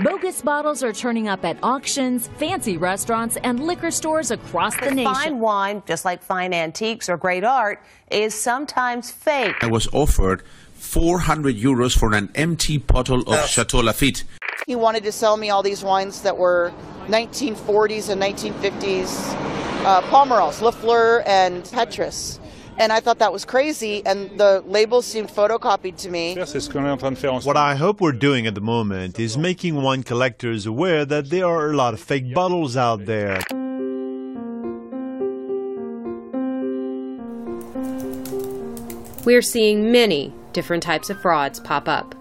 Bogus bottles are turning up at auctions, fancy restaurants, and liquor stores across the nation. Fine wine, just like fine antiques or great art, is sometimes fake. I was offered 400 euros for an empty bottle of Chateau Lafite. He wanted to sell me all these wines that were 1940s and 1950s uh, Pomerols, Lafleur, and Petrus. And I thought that was crazy, and the labels seemed photocopied to me. What I hope we're doing at the moment is making wine collectors aware that there are a lot of fake bottles out there. We're seeing many different types of frauds pop up.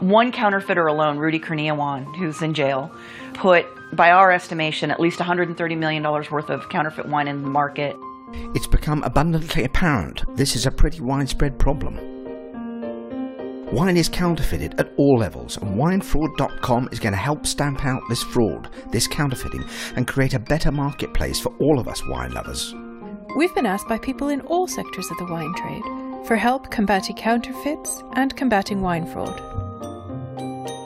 One counterfeiter alone, Rudy Kurniawan, who's in jail, put, by our estimation, at least $130 million worth of counterfeit wine in the market. It's become abundantly apparent this is a pretty widespread problem. Wine is counterfeited at all levels, and winefraud.com is going to help stamp out this fraud, this counterfeiting, and create a better marketplace for all of us wine lovers. We've been asked by people in all sectors of the wine trade for help combating counterfeits and combating wine fraud.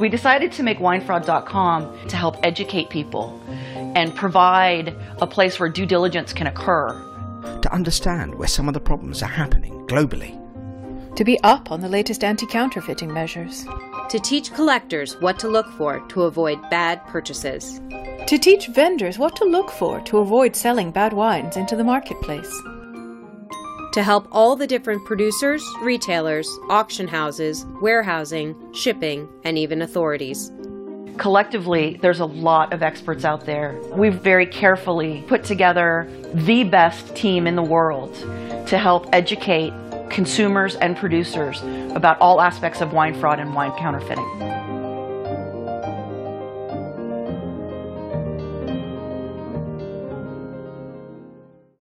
We decided to make winefraud.com to help educate people and provide a place where due diligence can occur to understand where some of the problems are happening globally. To be up on the latest anti counterfeiting measures. To teach collectors what to look for to avoid bad purchases. To teach vendors what to look for to avoid selling bad wines into the marketplace. To help all the different producers, retailers, auction houses, warehousing, shipping, and even authorities. Collectively, there's a lot of experts out there. We've very carefully put together the best team in the world to help educate consumers and producers about all aspects of wine fraud and wine counterfeiting.